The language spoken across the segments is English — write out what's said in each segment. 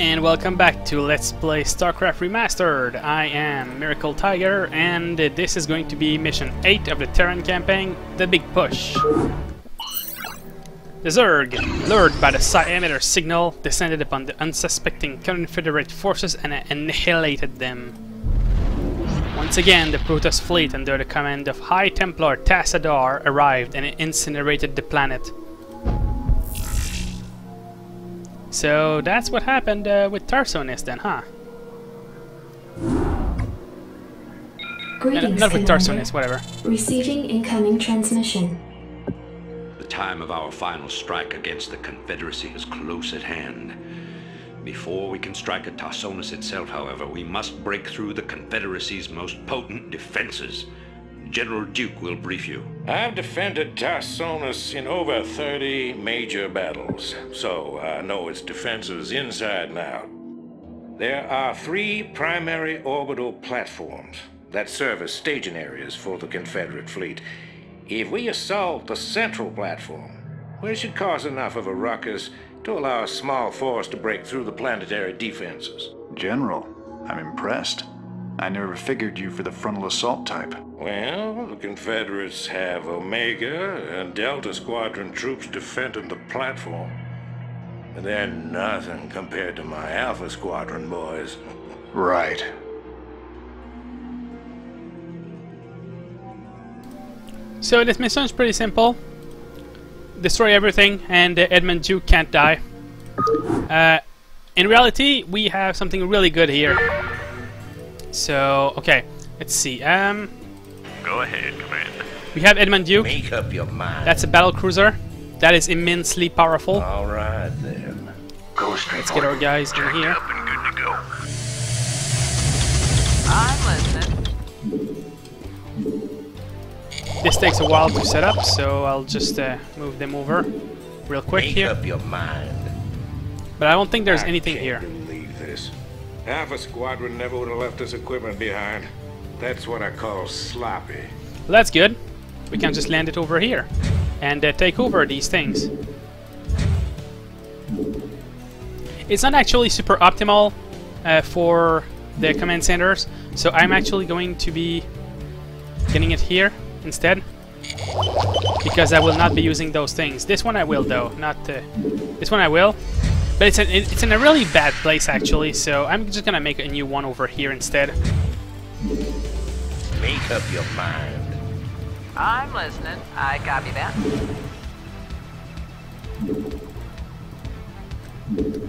and welcome back to Let's Play StarCraft Remastered. I am Miracle Tiger, and this is going to be Mission 8 of the Terran campaign, The Big Push. The Zerg, lured by the emitter signal, descended upon the unsuspecting Confederate forces and annihilated them. Once again, the Protoss fleet under the command of High Templar Tassadar arrived and incinerated the planet. So that's what happened uh, with Tarsonis then, huh? Greetings, not with Tarsonis, whatever. Receiving incoming transmission. The time of our final strike against the Confederacy is close at hand. Before we can strike at Tarsonis itself, however, we must break through the Confederacy's most potent defenses. General Duke will brief you. I've defended Tarsonis in over 30 major battles, so I know its defenses inside and out. There are three primary orbital platforms that serve as staging areas for the Confederate fleet. If we assault the central platform, we should cause enough of a ruckus to allow a small force to break through the planetary defenses. General, I'm impressed. I never figured you for the frontal assault type. Well, the Confederates have Omega and Delta Squadron troops defending the platform. But they're nothing compared to my Alpha Squadron boys. Right. So this mission is pretty simple. Destroy everything and uh, Edmund Duke can't die. Uh, in reality, we have something really good here. So, okay, let's see. Um, Go ahead, Commander. we have Edmund Duke. Make up your mind. That's a battle cruiser. That is immensely powerful. All right, then. Go straight Let's get our guys in here. Up and good to go. I'm listening. This takes a while to set up, so I'll just uh, move them over real quick Make here. up your mind. But I don't think there's I anything can't here. This. Alpha Squadron never would have left this equipment behind. That's what I call sloppy. Well, that's good. We can just land it over here and uh, take over these things. It's not actually super optimal uh, for the command centers, so I'm actually going to be getting it here instead because I will not be using those things. This one I will though, not uh, this one I will. But it's, a, it's in a really bad place actually, so I'm just gonna make a new one over here instead. Make up your mind. I'm listening. I copy that.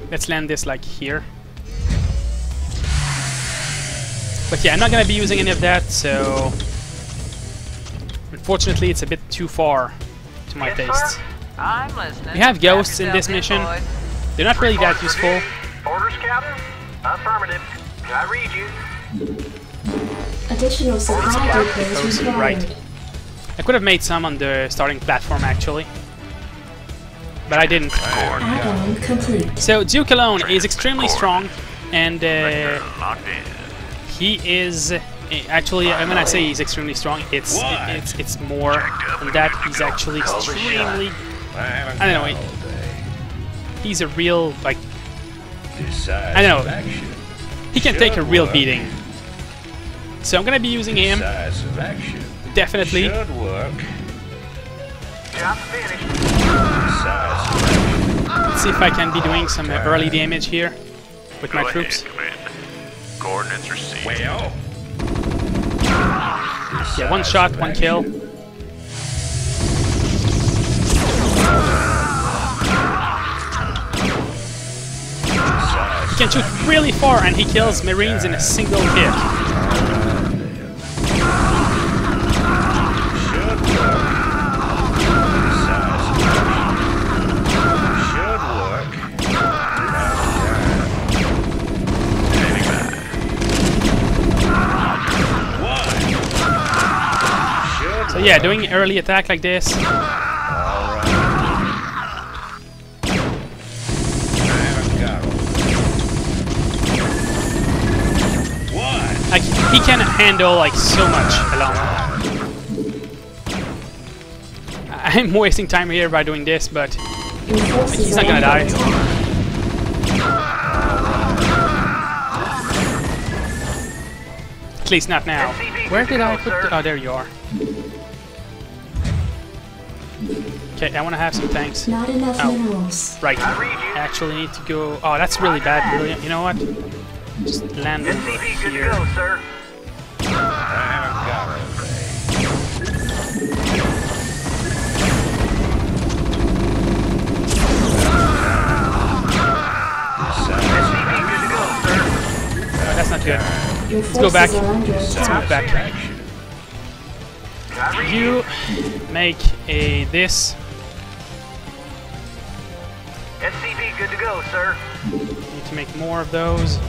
Let's land this like here. But yeah, I'm not gonna be using any of that, so unfortunately it's a bit too far to my taste. I'm listening. We have ghosts in this mission. in, boys. They're not really that useful. Orders, Captain? Affirmative. I read you. Additional supply depots Goes required. right. I could have made some on the starting platform actually. But I didn't. Add-on complete. So Duke alone is extremely strong and uh, he is eh, actually uh, when I say he's extremely strong, it's it's it's more than that. He's actually extremely. I don't know. He's a real like I don't know. He can take a real beating. So I'm gonna be using him definitely. Should work. Job finished. Let's see if I can be doing some uh, early damage here with my Go troops. ahead, Commander. Coordinates received. Well, Yeah, one shot, one kill. He can shoot really far and he kills Marines in a single hit. So yeah, doing early attack like this, Like, he can handle, like, so much alone. I'm wasting time here by doing this, but like, he's not gonna die. At least not now. Where did I put the... Oh, there you are. Okay, I want to have some tanks. Not enough oh. minerals. Right. I actually need to go... Oh, that's really bad, William. You know what? Just land over SCV good to here. go, sir. SCV good to go, sir. That's not good. Your go back. Let's attack. move back. I You make a this. SCV good to go, sir. Need to make more of those.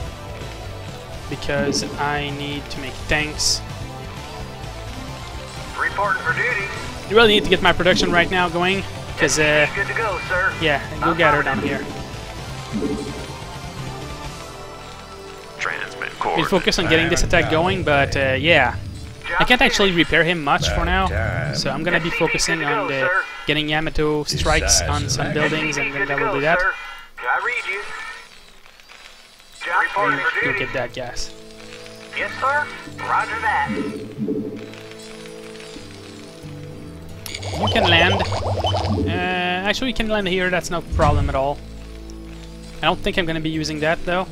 Because I need to make tanks. Reporting for duty. You really need to get my production right now going. Because, uh, good to go, sir. yeah, go get her down here. Transmit We coordinates. focus on getting this attack going, but uh, yeah. I can't actually repair him much for now, so I'm gonna be focusing on the getting Yamato strikes on some buildings, and then that will do that. Job reporting for Go get that gas. Yes, sir. Roger that. You can land. Uh, actually, you can land here. That's no problem at all. I don't think I'm gonna be using that though.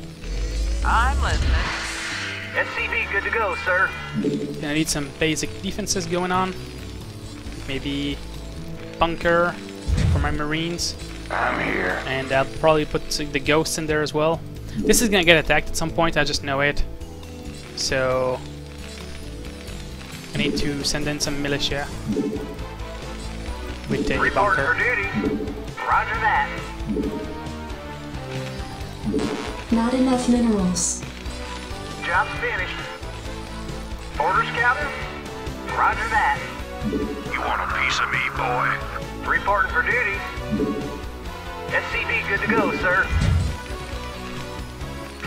I'm listening. SCV good to go, sir. Gonna need some basic defenses going on. Maybe bunker for my marines. I'm here. And I'll probably put the ghosts in there as well. This is gonna get attacked at some point, I just know it. So... I need to send in some militia. With a Reporting for bunker. duty. Roger that. Not enough minerals. Job's finished. Orders, Captain? Roger that. You want a piece of me, boy? Reporting for duty. SCV good to go, sir.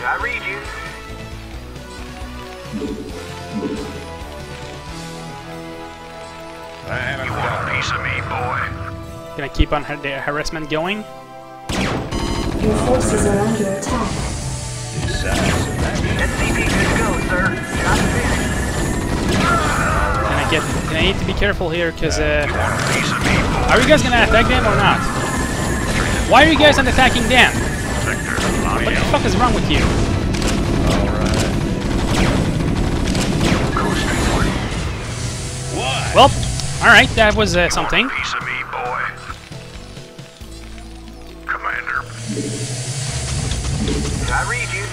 I read you. You want a piece of me, boy? Gonna keep on har- the harassment going. Your forces are under attack. SCV good to go, sir. Job's finished. And I get... And I need to be careful here, because... Uh, You want a piece of me, boy? are you guys gonna attack them or not? Why are you guys not attacking them? Fuck is wrong with you? What? Well, alright, that was uh, something. Piece of me, boy. Commander, I read you.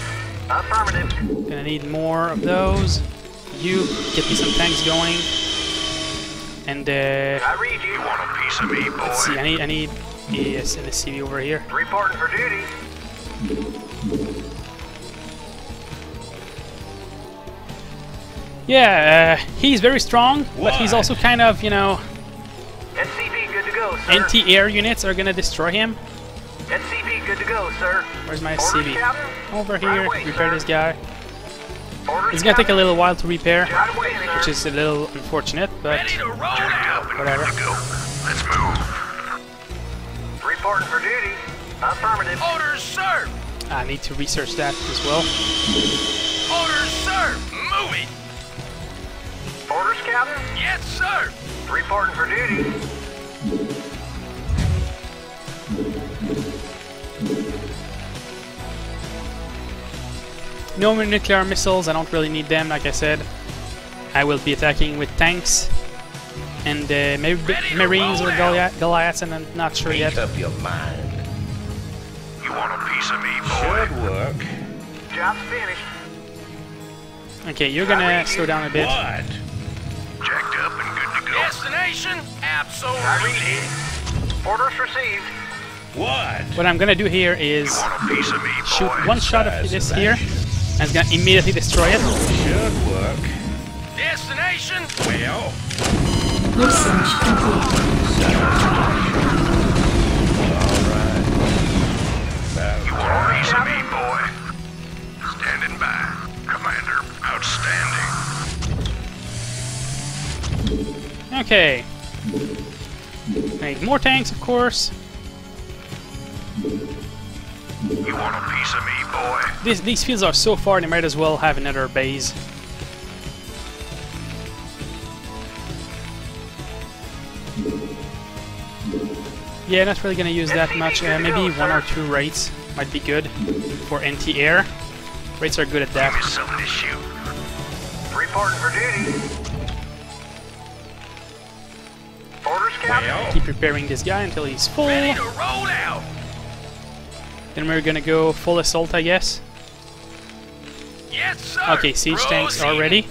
Affirmative. Gonna need more of those. You get me some tanks going. And uh, I read you. you want a piece of me, boy? let's see, I need I need the, uh, the CV over here. Reporting for duty. Yeah, uh, he's very strong, but he's also kind of, you know, SCV good to go, sir. anti-air units are gonna destroy him. SCV good to go, sir. Where's my Orders, CV? Captain? Over Right here, away, repair sir. this guy. Orders, It's gonna take a little while to repair, Right away, which is a little unfortunate, but Jacked up and Whatever. good to go. Let's move. Reporting for duty. Affirmative. Orders, sir. I need to research that as well. Orders, sir. Move it. Orders, Captain? Yes, sir. Reporting for duty. No more nuclear missiles, I don't really need them, like I said. I will be attacking with tanks and uh, maybe Marines or Goliath, Goliaths, and I'm not sure yet. up your mind. You want a piece of me, boy? Should work. Job's finished. Okay, you're gonna slow down a bit. What? Jacked up and good to go. Destination? I read. Orders received. What? What I'm gonna do here is Want a piece of me, shoot one shot of this here, and it's gonna immediately destroy it. Should work. Destination? Well, Research complete. Reason me, boy. Standing by. Commander, outstanding. Okay. Make more tanks, of course. You want a piece of me, boy? These, these fields are so far, they might as well have another base. Yeah, not really gonna use that much. Uh, maybe one or two wraiths might be good for anti-air. Wraiths are good at that. Something to shoot. Reporting for duty. Orders, Captain. Well, Keep repairing this guy until he's full. Ready to roll out. Then we're gonna go full assault, I guess. Yes, sir. Okay, siege tanks are ready.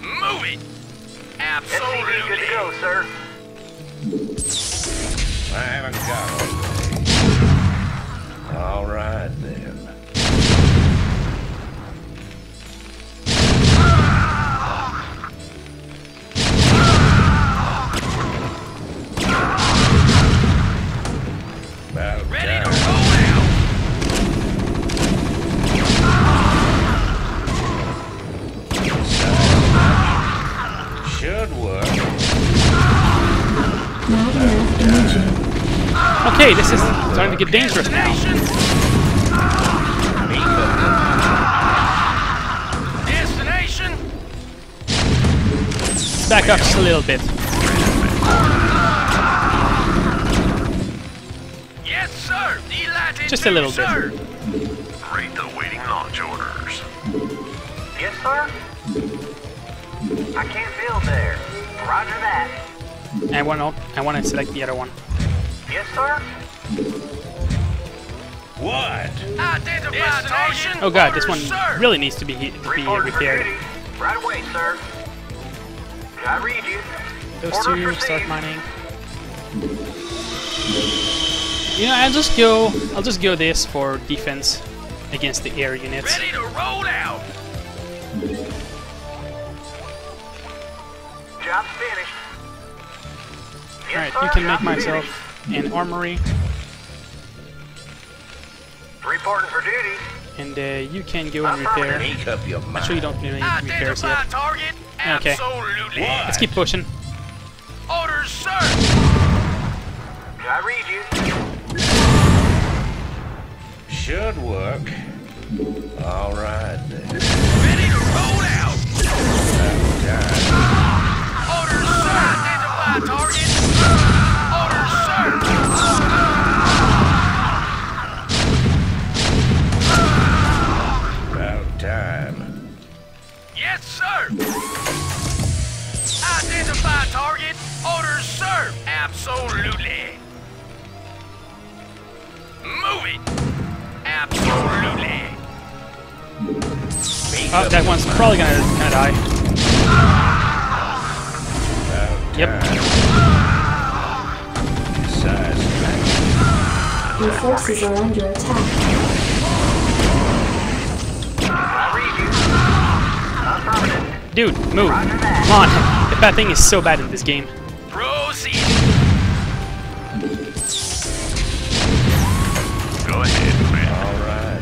Move it. SCV good to Absolutely. go, sir. I haven't got one. All right then. Okay, this is starting to get dangerous now. Destination. Back up just a little bit. Yes, sir. Delighted Just to a little bit. Rate the waiting launch orders. Yes, sir. I can't build there. Roger that. I want to. I want to select the other one. Yes, sir. What? Identify. Oh god, this one sir. really needs to be to be repaired. Right away, sir. I read you. Those Order two start proceed. mining. You know, I'll just go. I'll just go this for defense against the air units. Ready to roll out. Job's finished. Yes, Alright, you can make Job's myself an armory, finished. Reporting for duty. and uh, you can go and repair. Make up your mind. Actually, you don't need any repairs Identify yet. target. Okay. Absolutely. Let's keep pushing. Orders, sir. I read you. Should work. All right then. Ready to roll out. Time. Orders, sir. Identify target. Orders, sir. About time. Yes, sir. Identify target. Orders, sir. Absolutely. Move it. Absolutely. Oh, that one's probably gonna gonna die. Yep. Your forces are under attack. I read you. Affirmative. Dude, move. Come on. The bad thing is so bad in this game. Proceed. Go ahead, man. all right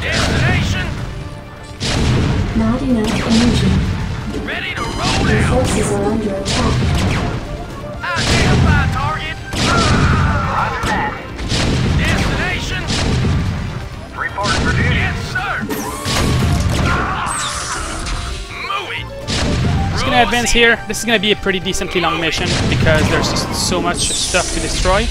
then. Destination. Not enough energy. Ready to roll Your forces are under attack. Gonna advance here. This is gonna be a pretty decently long mission because there's just so much stuff to destroy.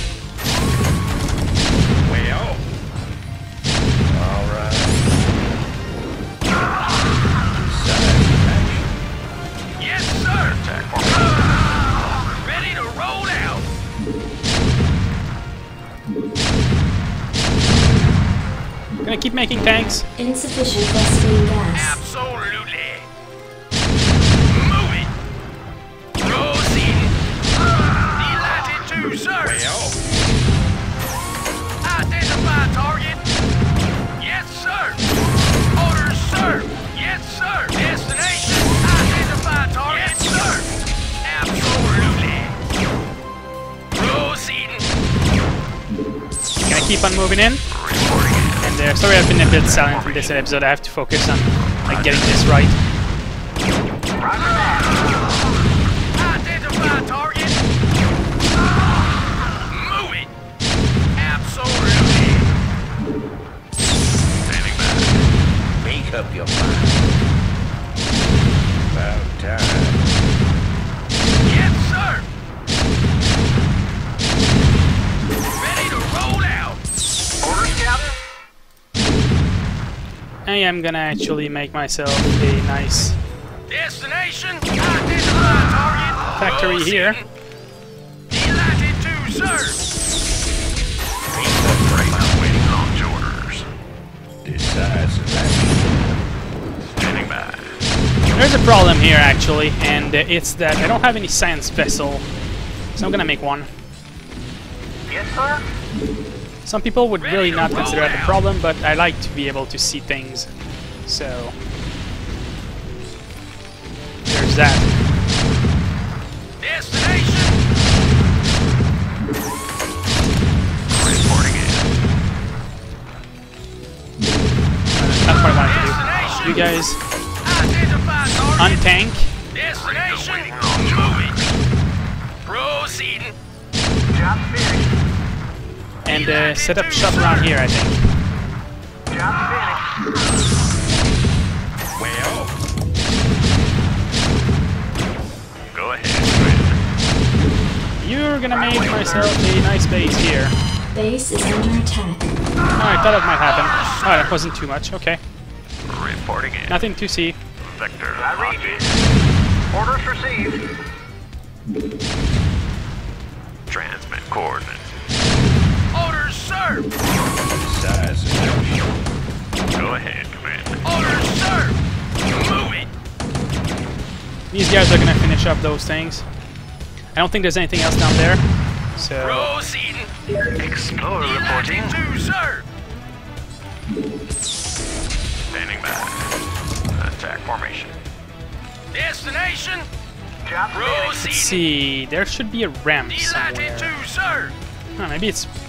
Gonna keep making tanks. Insufficient gas. Keep on moving in. And uh, sorry I've been a bit silent in this episode. I have to focus on like getting this right. I am gonna actually make myself a nice Destination. Factory here. Delighted to serve. Waiting launch orders. Decisive Standing by. There's a problem here actually, and uh, it's that I don't have any science vessel, so I'm gonna make one. Yes, sir. Some people would really not consider that a problem, but I like to be able to see things. So there's that. Destination. Reporting in. That's what I wanted to do. You guys Identify target. untank. Destination. Waiting launch orders. Proceeding. Job finished. And uh, set up shop around here, I think. Well, Go ahead, You're gonna make myself a nice base here. Base is under attack. Oh, I thought it might happen. Oh, that wasn't too much. Okay, Reporting in. nothing to see. Vector I read locked you. in. Orders received. Transmit coordinates. Orders served. Go ahead, Commander. Orders served. Move it. These guys are gonna finish up those things. I don't think there's anything else down there. So Proceeding. Explorer reporting. Delighted to serve. Standing by. Attack formation. Destination. Job finished. let's see. There should be a ramp somewhere. to serve. Oh, maybe it's Move it.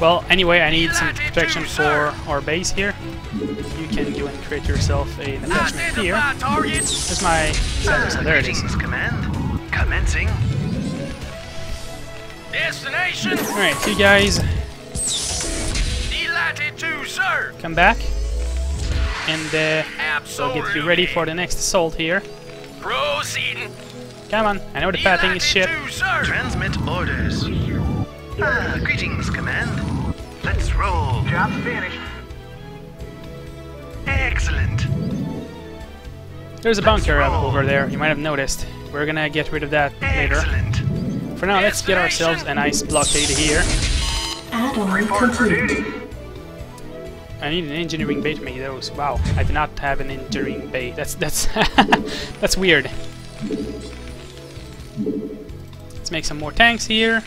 Well. Anyway, I need some protection for our base here. You can go and create yourself an attachment here. Identify target. There's my so there it is. Command. Commencing. Destination. All right, you guys Delighted to serve. come back, and uh, I'll get you ready for the next assault here. Proceeding. Come on, I know the pathing is shit. Delighted to serve. Transmit orders. Ah, greetings, Command. Let's roll. Job finished. Excellent. There's a bunker roll. over there. You might have noticed. We're gonna get rid of that later. Excellent. For now, let's get ourselves a nice blockade here. Add-on Report for complete. duty. I need an engineering bay to make those. Wow, I do not have an engineering bay. That's that's that's weird. Let's make some more tanks here.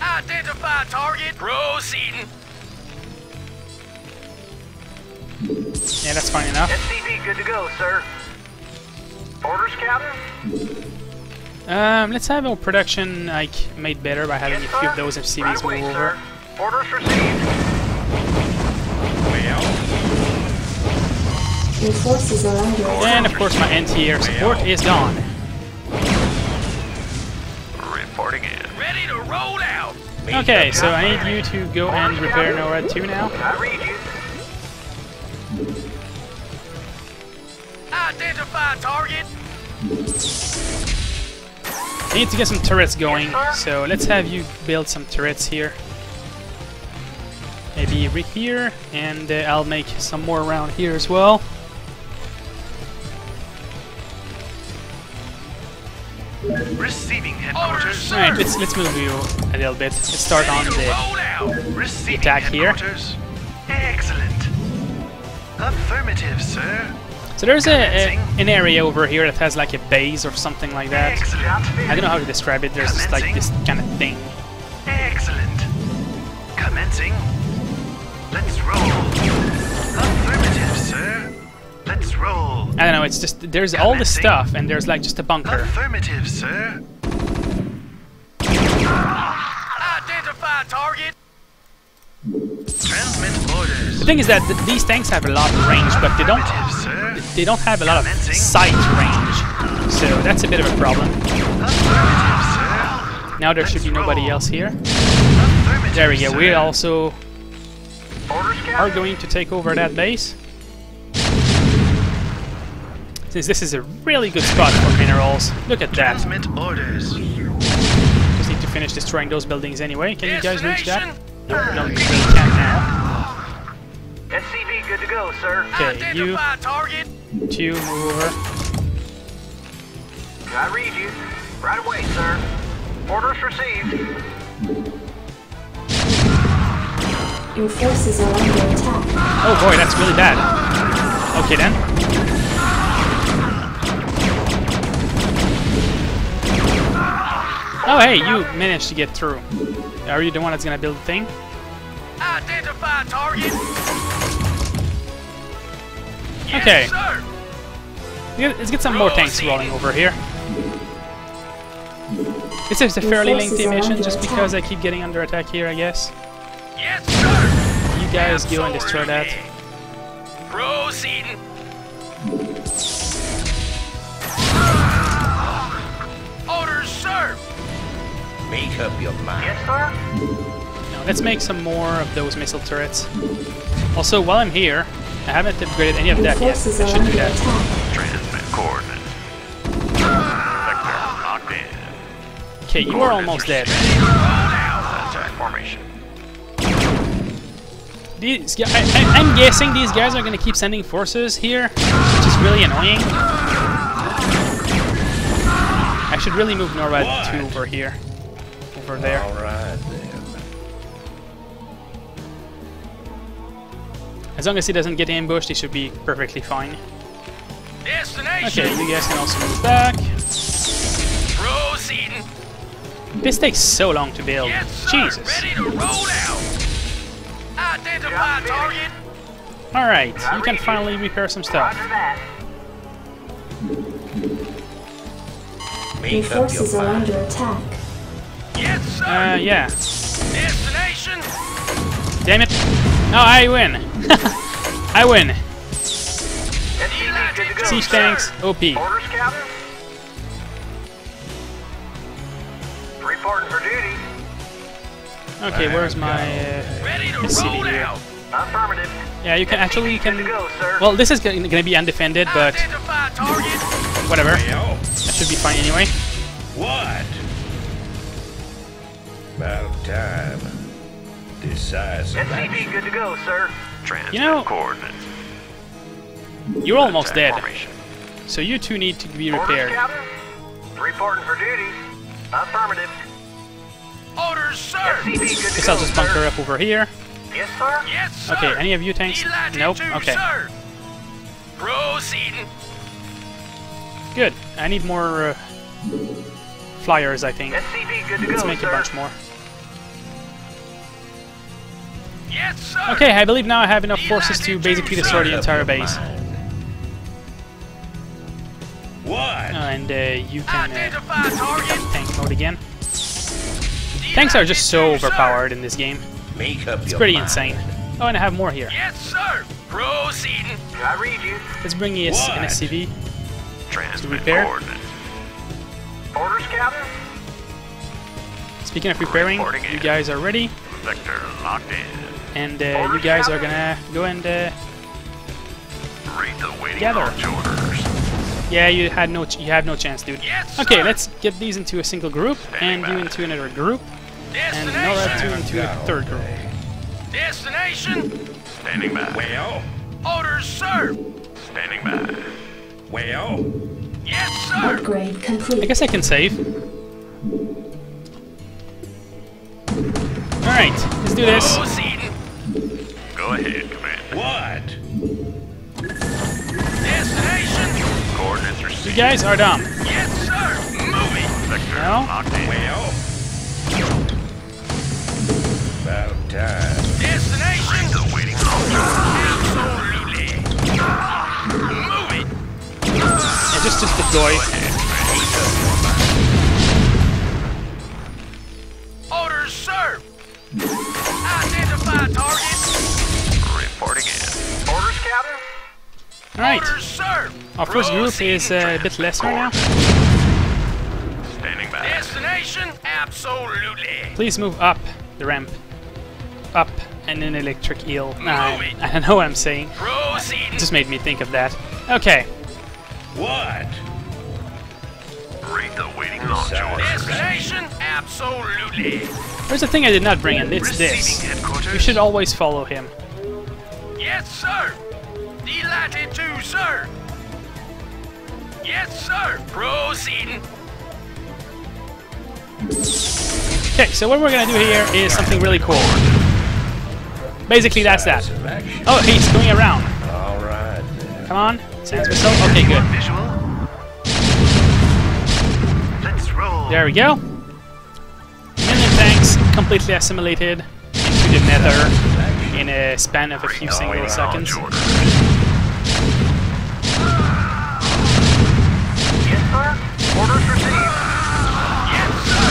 Identify target. Proceeding. Yeah, that's fine enough. SCV good to go, sir. Orders, Captain? Um, let's have our production like made better by having a few of those SCVs right away, move over. sir. Orders received. Well, Your forces are under attack. And of course, my anti-air support is gone. Reporting in. Ready to roll out. Okay, so I need you to go and repair NORAD 2 now. I read you. Identify target. I need to get some turrets going, so let's have you build some turrets here. Maybe right here, and uh, I'll make some more around here as well. Receiving headquarters. Alright, let's let's move you a little bit. Let's start on the roll out. Receiving attack here. Excellent. Affirmative, sir. So there's a, a an area over here that has like a base or something like that. I don't know how to describe it. There's just like this kind of thing. Excellent. Commencing. Let's roll. Affirmative, sir. Let's roll. I don't know. It's just there's all this stuff, and there's like just a bunker. Affirmative, sir. Identify target. Transmit orders. The thing is that th these tanks have a lot of range, but they don't sir. they don't have a lot of sight range. So that's a bit of a problem. Affirmative, sir. Now there should be nobody else here. Affirmative, There we go. sir. We also are going to take over that base. Since this is a really good spot for minerals. Look at that. Transmit orders. Just need to finish destroying those buildings anyway. Can you guys reach that? No, no, you can't now. SCV good good to go, sir. Okay, you target. two move over. I read you. Right away, sir. Orders received. Your forces are under attack. Oh boy, that's really bad. Okay then. Oh hey, you managed to get through. Are you the one that's gonna build the thing? Identify target. Yes, Okay. sir. Let's let's get some more tanks rolling over here. This is a fairly lengthy mission under just because I keep getting under attack here, I guess. Yes, sir. You guys go and destroy that. Proceeding. Make up your mind. Yes, sir. Now, let's make some more of those missile turrets. Also, while I'm here, I haven't upgraded any of that yet. forces I are should do under that. attack. Transmit coordinates. Vector locked in. Okay, you are almost dead. Attack formation. These, gu- I, I, I'm guessing these guys are gonna keep sending forces here, which is really annoying. I should really move NORAD 2 over here. Over there. All right, then. As long as he doesn't get ambushed, he should be perfectly fine. Destination. Okay, you guys can also move back. Proceeding. This takes so long to build. Yes, sir. Jesus. Ready to roll out. Identify target. Alright, you can finally repair some stuff. Your Make up your forces are under attack. Yes, sir. Uh, yeah. Destination. Damn it. No, I win. I win. SCV good Siege tanks, OP. Orders, Captain. Reporting for duty. Okay, where's my... Uh, Ready to Let's see here. Affirmative. yeah, you can actually... You can. go. Well, this is gonna gonna be undefended, but whatever. That should be fine anyway. what? About time. Decisive SCV action. good to go, sir. Transmit You know- coordinates. You're almost Attack dead, formation. so you two need to be Orders, repaired. Captain. Reporting for duty. Affirmative. Orders, sir. SCV good to Guess go, I'll just sir. bunker up over here. Yes, sir. Yes, sir. Okay, any of you tanks? Delighted Nope. to, Okay, Sir. Proceeding. good. I need more uh, flyers, I think. SCV good to Let's go, make sir. a bunch more. Yes, sir. Okay, I believe now I have enough forces to basically destroy the entire base. What? Uh, and uh, you can uh, tank mode again. Tanks are just so Delighted to, sir. overpowered in this game. Make up It's pretty mind. insane. Oh, and I have more here. Yes, sir. Proceeding. I read you. Let's bring you What? an SCV. Transmit repair? Orders, Captain. Speaking of repairing, Reporting you in. guys are ready, Vector locked in. And uh, you guys are gonna go and uh, Read the waiting Gather. yeah, you had no, ch you have no chance, dude. Yes, Okay, let's get these into a single group, and you into another group, and Destination. NORAD 2 into a third group. Destination. Standing by. Well, Orders, sir. Standing by. well, Yes, sir. Upgrade complete. I guess I can save. Alright, let's do this. Proceeding. Go ahead, Commander. what? Destination. Coordinates received. You guys are dumb. Yes, sir. Moving. Vector No? locked in. Well, about time. Destination. The waiting launch orders. Absolutely. Moving. Yeah, just, just deploy. Orders, sir. Identify target. Reporting in. Orders, Captain. Alright, Orders, sir. our first group Proceeding. is uh, a bit less right now. Standing by. Destination. Absolutely. Please move up the ramp. Up and an electric eel. Nah, I don't know what I'm saying. Proceeding. It just made me think of that. Okay, What? Read the waiting launch. Destination. Absolutely. there's a thing I did not bring, and it's Receiving this. You should always follow him. Yes, sir. Delighted to, sir. Yes, sir. Proceeding. Okay, so what we're gonna do here is something really cool. Basically, that's that. Oh, he's going around. All right. then. Come on, Sans missile. Okay, good. Visual. Let's roll. There we go. Million tanks completely assimilated into the nether in a span of a few single seconds. Yes, sir. Orders received. Yes, sir.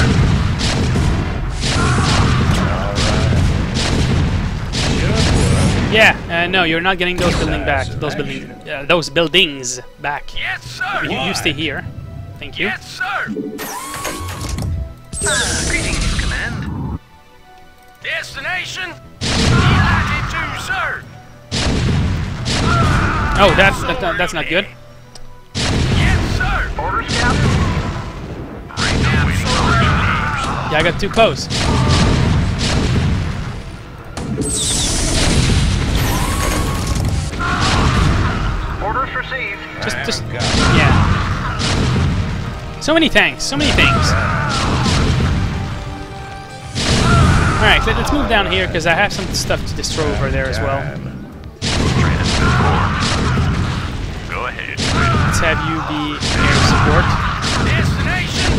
Yeah, uh, no, you're not getting those buildings back. Those building, uh, those buildings back. Yes, sir. You, you stay here. Thank you. Yes, sir. Greetings, Command. Destination. Sir. Oh, that's that, that- that's not good. Yes, sir. Orders, Captain. Yeah, I got too close. Orders received. Just, just, yeah. So many tanks, so many things. All right, let, us move down here because I have some stuff to destroy over there as well. Go ahead. Let's have you be air support. Destination.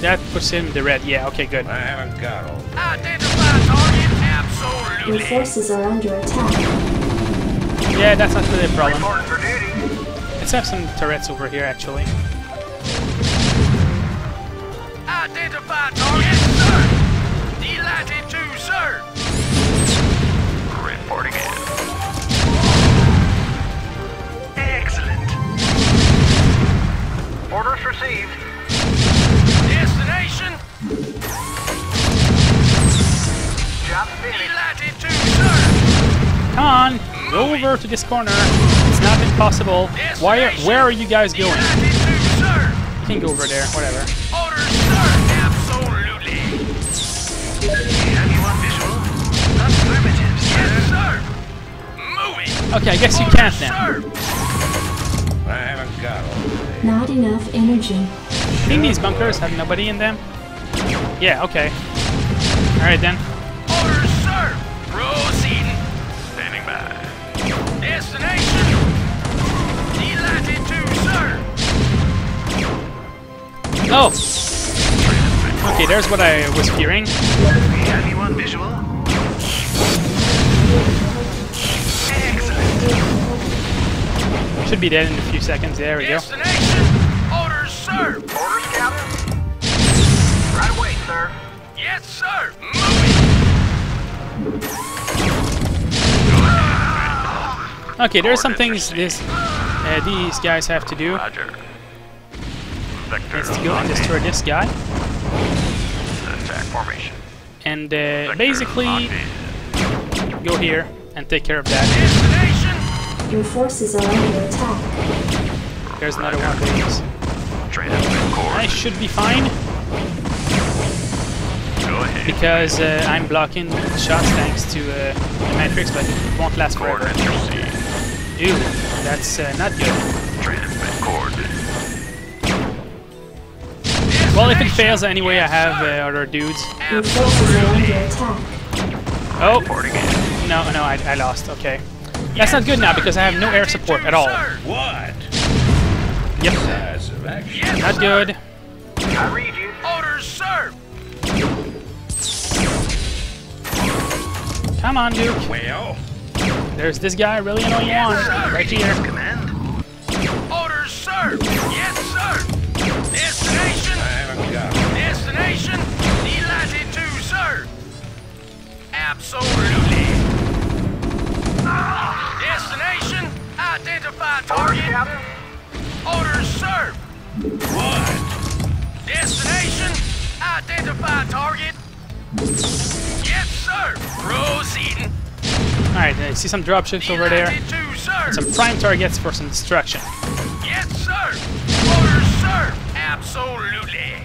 That puts him in the red. Yeah, okay, good. I haven't got all. Identify target. Your forces are under attack. Yeah, that's not really a problem. Reporting for duty. Let's have some turrets over here, actually. Identify target. Sir. Delighted to, sir. Reporting in. Excellent. Orders received. Destination. Job finished. Delighted to, sir. Come on, go over to this corner. It's not impossible. Why? Are, where are you guys going? Delighted to. You can go over there. Whatever. Orders, sir. Absolutely. Have you on visual? Affirmative, Yes, sir. sir. Moving. Okay, I guess you can't now. Sir. I haven't. Not enough energy. I think these bunkers have nobody in them. Yeah, okay. Alright then. Oh! Okay, there's what I was hearing. On visual? Excellent. Should be dead in a few seconds. There we go. Orders, sir. Orders, Captain. Right away, sir. Yes, sir. Moving. Okay, there's some things this uh, these guys have to do. Roger. Vector Let's go and destroy this guy. Attack formation. And uh, basically go here and take care of that. Your forces are under attack. There's another one of these. I should be fine because uh, I'm blocking shots thanks to uh, the Matrix, but it won't last forever. Coordinates. Ew, that's uh, not good. Well, if it fails anyway, I have uh, other dudes. Oh, no, no, I, I lost. Okay. That's not good now because I have no air support at all. What? Yep, not good. I read you. Orders. Come on, Duke. Well, There's this guy really annoying one right here. Command. Orders. Yes, Absolutely. Destination. Identify target. Captain. Orders, sir. What? Destination. Identify target. Yes, sir. Proceeding. Alright, I see some dropships over there. Delighted to, sir. Some prime targets for some destruction. Yes, sir. Orders, sir. Absolutely.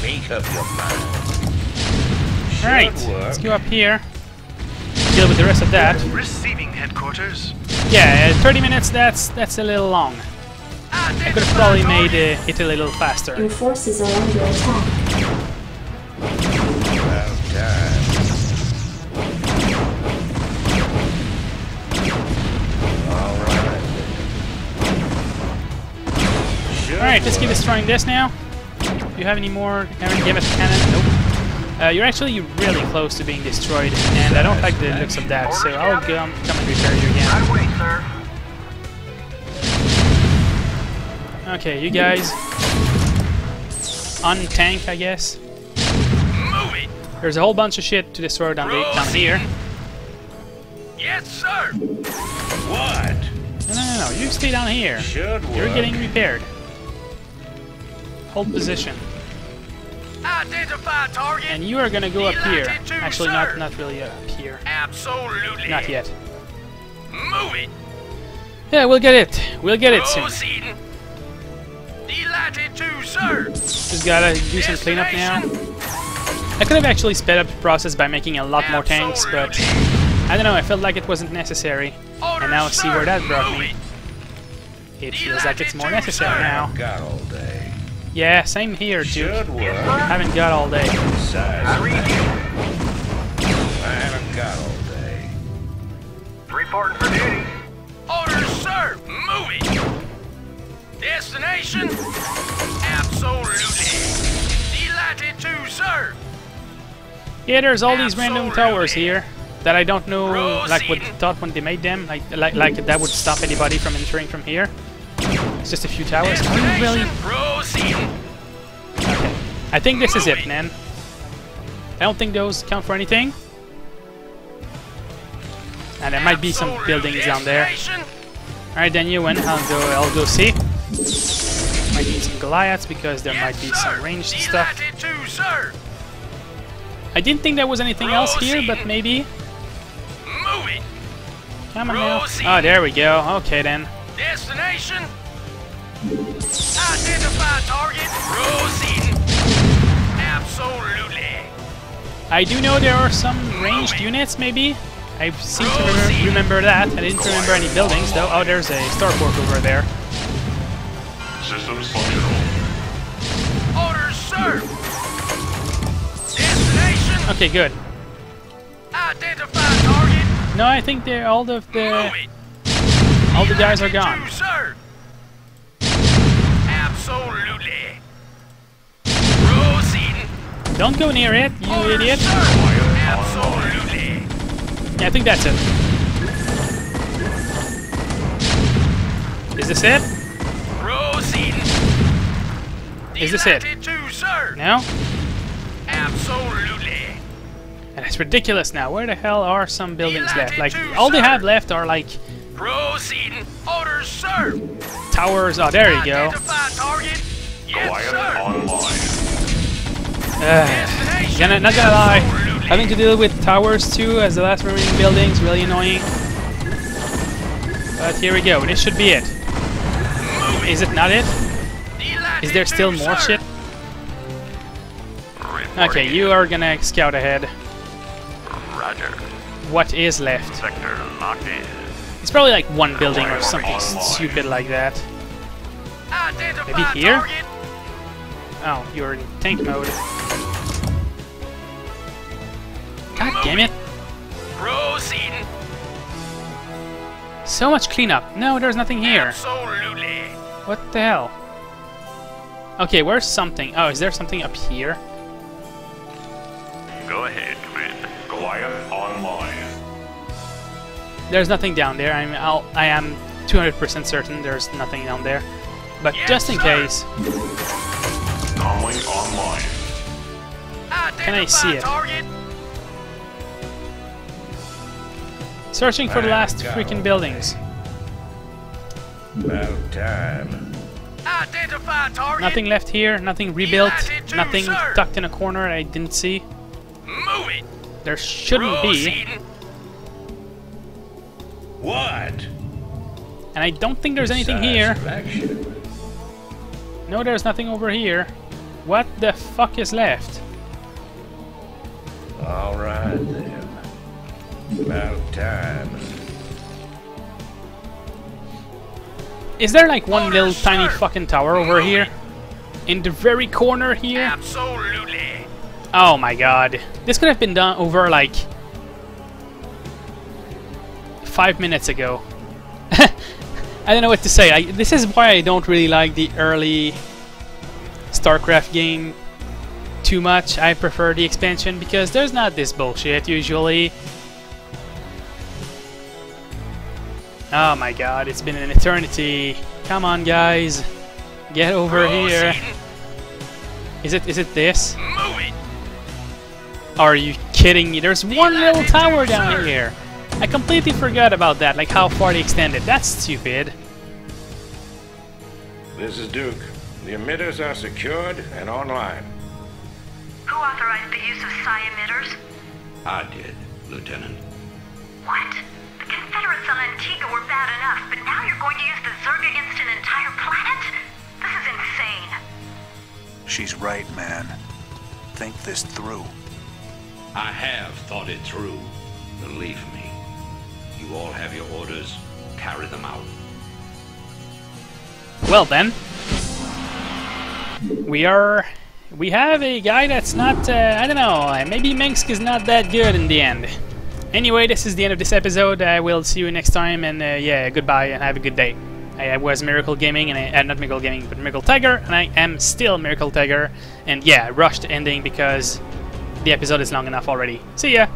Make up your mind. Alright, let's go up here. Deal with the rest of that. Receiving headquarters. Yeah, uh, 30 minutes, that's that's a little long. I could have probably made uh, it a little faster. Your forces are under attack. About time. All right. Should Alright, let's keep destroying this now. Do you have any more? Aaron, give us a cannon? Nope. Uh, you're actually really close to being destroyed, and I don't like the looks of that, so I'll go, come and repair you again. Right away, sir. Okay, you guys. Untank, I guess. Move it. There's a whole bunch of shit to destroy down, the, down here. Yes, sir. What? No, no, no, no, you stay down here. Should work. You're getting repaired. Hold position. Identify target. And you are gonna go up here. Actually, not not really up here. Absolutely. Not yet. Move it. Yeah, we'll get it. We'll get it soon. Proceeding. Delighted to, sir. Just gotta do some cleanup now. I could have actually sped up the process by making a lot more tanks, but I don't know, I felt like it wasn't necessary. And now see where that brought me. It feels like it's more necessary now. Got all day. Yeah, same here, dude. Should. Haven't got all day. I read you. I haven't got all day. Reporting for duty. Orders, sir. Move it. Destination? Absolutely. Delighted to, sir. Yeah, there's all these random towers here that I don't know, like, what thought when they made them. Like, like, like that would stop anybody from entering from here. It's just a few towers. Are you really? Okay. I think this is it, man. I don't think those count for anything. And there might be some buildings down there. Alright, then you win. I'll go. I'll go see. Might need some Goliaths because there might be some ranged stuff. Delighted to, sir. I didn't think there was anything else here, but maybe. Move it. Come on now. Oh, there we go. Okay then. Destination. Identify target. Proceeding. Absolutely. I do know there are some ranged units, maybe. I seem to remember, remember that. I didn't remember any buildings, though. Oh, there's a starport over there. Systems functional. Orders, sir. Destination. Okay, good. Identify target. No, I think they're all of the. All the guys are gone. to, sir. Absolutely. Proceeding. Don't go near it, you Orders, idiot. sir. Absolutely. Yeah, I think that's it. Is this it? Is this it? Delighted to, sir. No? Absolutely. And it's ridiculous now. Where the hell are some buildings left? Like, all they have left are like Proceeding. Orders, sir. towers. Oh, there you go. Target. Yes, Goliath sir. online. Ugh. Gonna, not gonna lie, having to deal with towers too as the last remaining buildings, really annoying. But here we go, this should be it. Is it not it? Is there still more shit? Okay, you are gonna scout ahead. Roger. What is left? Sector locked in. It's probably like one building or something stupid like that. Maybe here? Oh, you're in tank mode. God damn it. So much cleanup. No, there's nothing here. What the hell? Okay, where's something? Oh, is there something up here? Go ahead, There's nothing down there. I'm, I'll, I am 200% certain there's nothing down there. But Yes, just in sir. case, Comlink online. Ah, Identify I see it? target. searching for the last freaking buildings. About time. Ah, Identify target. Nothing left here, nothing rebuilt, United nothing sir. tucked in a corner I didn't see. Move it. There shouldn't be, Proceeding. What? and I don't think there's anything here. No, there's nothing over here. What the fuck is left? All right then. About time. Is there like one little tiny fucking tower over here? In the very corner here? Absolutely. Oh my god. This could have been done over like... Five minutes ago. I don't know what to say. I, this is why I don't really like the early StarCraft game too much. I prefer the expansion because there's not this bullshit usually. Oh my god, it's been an eternity. Come on guys. Get over here. Is it is it this? Move it. Are you kidding me? There's one little tower down here. I completely forgot about that, like how far they extended. That's stupid. This is Duke. The emitters are secured and online. Who authorized the use of psi emitters? I did, Lieutenant. What? The Confederates on Antiga were bad enough, but now you're going to use the Zerg against an entire planet? This is insane. She's right, man. Think this through. I have thought it through. Believe me. You all have your orders. Carry them out. Well then, we are. We have a guy that's not. Uh, I don't know. Maybe Mengsk is not that good in the end. Anyway, this is the end of this episode. I will see you next time, and uh, yeah, goodbye and have a good day. I was Miracle Gaming, and I, uh, not Miracle Gaming, but Miracle Tiger, and I am still Miracle Tiger. And yeah, rushed ending because the episode is long enough already. See ya.